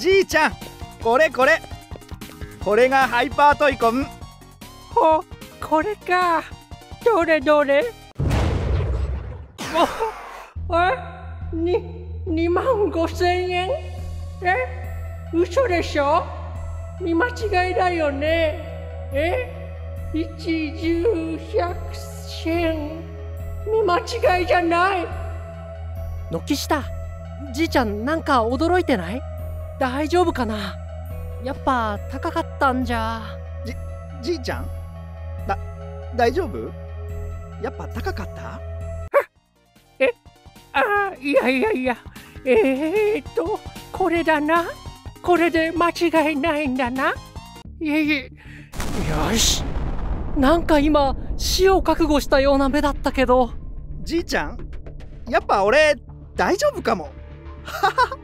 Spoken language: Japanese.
じいちゃんこれこれ。これがハイパートイコン。ほこれか。どれどれ。おえに2万5千円？え嘘でしょ？見間違いだよね。え一十百千。見間違いじゃない。軒下じいちゃんなんか驚いてない？大丈夫かな？やっぱ高かったんじゃ。じいちゃん？だ大丈夫？やっぱ高かった？あいやいやいや。えー、っとこれだな。これで間違いないんだな。いえいえ。よし。なんか今死を覚悟したような目だったけど。じいちゃんやっぱ俺大丈夫かも。ははは